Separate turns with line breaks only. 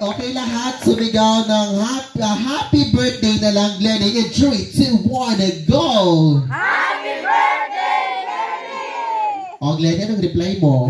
Okay, lahat sumigaw ng happy, uh, happy birthday na lang, Glenny. In 3, 2, 1, go!
Happy birthday, Lenny!
O, oh, Glenny, anong reply mo?